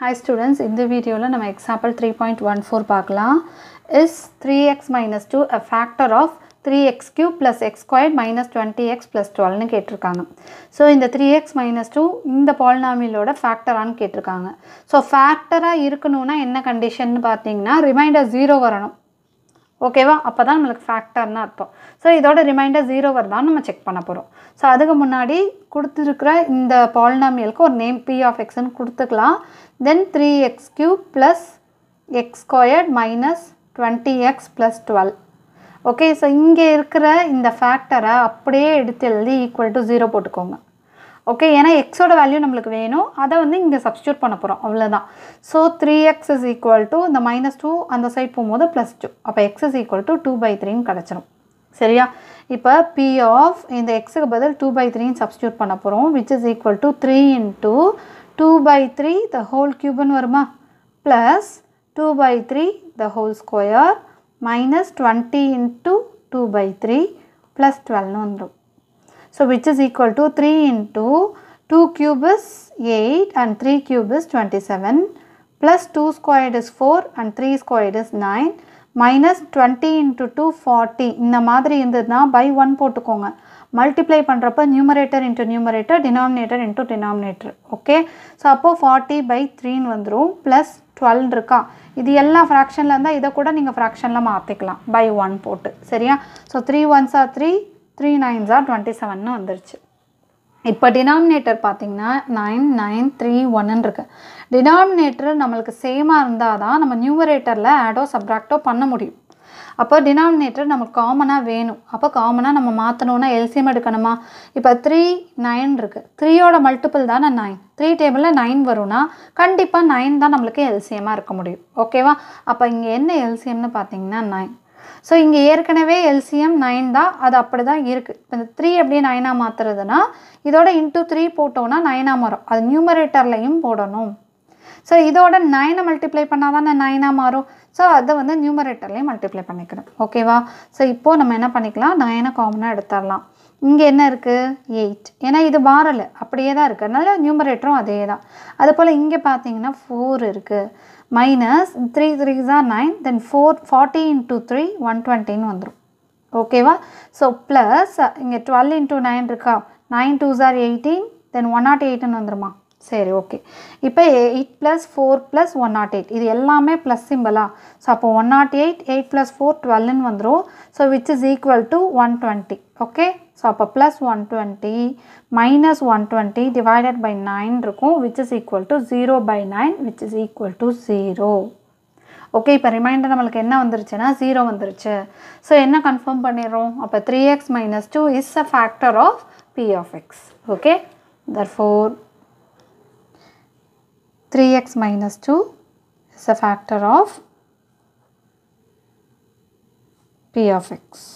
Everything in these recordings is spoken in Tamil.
ஹாய் ஸ்டூடெண்ட்ஸ் இந்த வீடியோவில் நம்ம example three point one four பார்க்கலாம். Is three x minus two a factor of three x cube plus x square minus twenty x plus டுவெல்னு கேட்டிருக்காங்க. ஸோ இந்த த்ரீ எக்ஸ் மைனஸ் டூ இந்த பாலினாமியலோட ஃபேக்டரானு கேட்டிருக்காங்க. ஸோ ஃபேக்டராக இருக்கணும்னா என்ன கண்டிஷன் பார்த்தீங்கன்னா ரிமைண்டர் ஜீரோ வரணும். ஓகேவா? அப்போ தான் நம்மளுக்கு ஃபேக்டர்னு அர்த்தம். ஸோ இதோட ரிமைண்டர் ஜீரோ வருதான்னு நம்ம செக் பண்ண போகிறோம் ஸோ அதுக்கு முன்னாடி கொடுத்துருக்குற இந்த பாலினாமியலுக்கு ஒரு நேம் பி ஆஃப் எக்ஸ்ன்னு கொடுத்துக்கலாம். Then three x cube plus x squared minus twenty x plus twelve okay so இங்கே இருக்கிற இந்த ஃபேக்டரை அப்படியே எடுத்து எழுதி ஈக்குவல் டு ஜீரோ போட்டுக்கோங்க. ஓகே ஏன்னா எக்ஸோட வேல்யூ நம்மளுக்கு வேணும். அதை வந்து இங்கே சப்ஸ்டியூட் பண்ண போகிறோம் அவ்வளோதான் so three x is equal to இந்த மைனஸ் டூ அந்த சைட் போகும்போது ப்ளஸ் டூ அப்போ x is equal to two by த்ரீன்னு கிடச்சிரும். சரியா? இப்போ பி ஆஃப் இந்த எக்ஸுக்கு பதில் டூ பை த்ரீன்னு சப்ஸ்டியூட் பண்ண போகிறோம் which is equal to three into two by three the whole கியூப்னு வருமா? Plus two by three the whole square minus twenty into two by three plus டுவெல்னு வந்துடும் So which is equal to 3 into 2 cube is 8 and 3 cube is 27 plus 2 squared is 4 and 3 squared is 9 minus 20 into 2 40 இந்த மாதிரி இருந்ததுன்னா பை ஒன் போட்டுக்கோங்க. மல்டிப்ளை பண்ணுறப்ப numerator into numerator denominator into denominator okay so அப்போது ஃபார்ட்டி பை த்ரீன்னு வந்துடும் ப்ளஸ் டுவெல் இருக்கா? இது எல்லா ஃப்ராக்ஷனில் இருந்தால் இதை கூட நீங்கள் ஃப்ராக்ஷனில் மாற்றிக்கலாம் பை ஒன் போட்டு. சரியா? So three ones are three three நைன்ஸா twenty செவன்னு வந்துருச்சு. இப்போ டினாமினேட்டர் பார்த்தீங்கன்னா நைன் நைன் த்ரீ ஒன்னு இருக்கு. டினாமினேட்டர் நம்மளுக்கு சேமாக இருந்தால் தான் நம்ம நியூமரேட்டரில் ஆடோ சப்ராக்டோ பண்ண முடியும். அப்போ டினாமினேட்டர் நமக்கு காமனாக வேணும். அப்போ காமனாக நம்ம மாற்றணுன்னா எல்சிஎம் எடுக்கணுமா? இப்போ த்ரீ நைன் இருக்குது த்ரீயோட மல்டிபிள் தானே நைன் த்ரீ டேபிளில் நைன் வரும்னா கண்டிப்பாக நைன் தான் நம்மளுக்கு எல்சிஎமாக இருக்க முடியும். ஓகேவா அப்போ இங்கே என்ன எல்சிஎம்னு பார்த்தீங்கன்னா நைன் ஸோ இங்கே ஏற்கனவே எல்சிஎம் நைன் தான் அது அப்படி தான் இருக்குது இப்போ இந்த த்ரீ அப்படியே நைனாக மாற்றுறதுனா இதோட இன்ட்டு த்ரீ போட்டோன்னா நைனாக மாறும். அது நியூமரேட்டர்லையும் போடணும். ஸோ இதோட நைனை மல்டிப்ளை பண்ணால் தானே நைனாக மாறும்? ஸோ அதை வந்து நியூமரேட்டர்லேயும் மல்டிப்ளை பண்ணிக்கணும். ஓகேவா ஸோ இப்போது நம்ம என்ன பண்ணிக்கலாம்? நைனை காமனாக எடுத்துடலாம். இங்கே என்ன இருக்குது எயிட் ஏன்னா இது மாறலை. அப்படியே தான் இருக்குது அதனால நியூமரேட்டரும் அதே தான் அதுபோல் இங்கே பார்த்தீங்கன்னா ஃபோர் இருக்குது மைனஸ் த்ரீ த்ரீ தான் nine then four forty into three one டுவெண்ட்டின்னு வந்துடும் ஓகேவா ஸோ ப்ளஸ் இங்கே டுவெல் இன்ட்டு நைன் இருக்கா? நைன் டூ ஜார் எயிட்டீன் தென் ஒன் நாட் எயிட்டுன்னு வந்துடுமா சரி ஓகே இப்போ eight plus four plus one not eight இது எல்லாமே ப்ளஸ் சிம்பிளா ஸோ அப்போ one not eight eight plus four டுவெல்னு வந்துடும் so which is equal to one twenty okay so அப்போ plus one twenty minus one twenty divided by nine இருக்கும் which is equal to zero by nine which is equal to zero okay இப்போ ரிமைண்டர் நம்மளுக்கு என்ன வந்துருச்சுன்னா ஜீரோ வந்துருச்சு. ஸோ என்ன கன்ஃபார்ம் பண்ணிடுறோம்? அப்போ three x minus two is a factor of p of x okay therefore three x minus two is a factor of p of x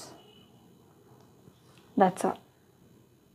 That's all.